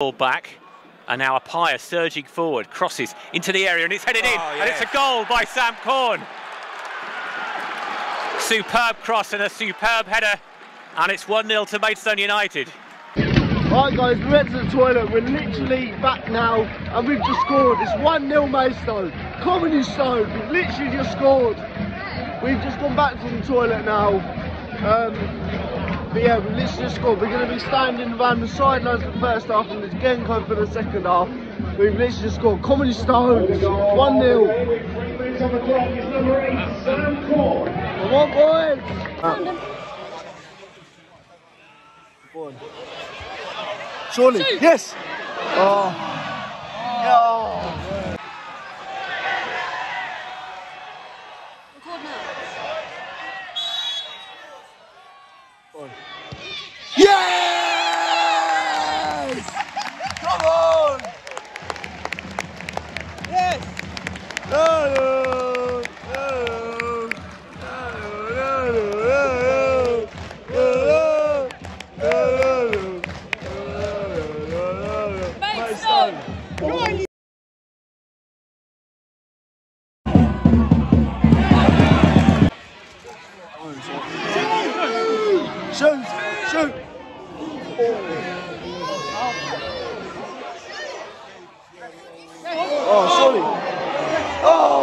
Ball back. And now Appiah surging forward, crosses into the area and it's headed in. Oh, And it's a goal by Sam Corne. Superb cross and a superb header. And it's 1 0 to Maidstone United. Right guys, we went to the toilet, we're literally back now and we've just scored. It's 1-0 Maidstone. Comedy Stone, we've literally just scored. We've just gone back to the toilet now. Um, but yeah, we've literally scored. We're going to be standing around the sidelines for the first half and again come for the second half. We've literally just scored. Comedy Stones, 1-0. Come on boys! On. Surely. Yes. Oh. Shoot! Shoot! Oh. Oh!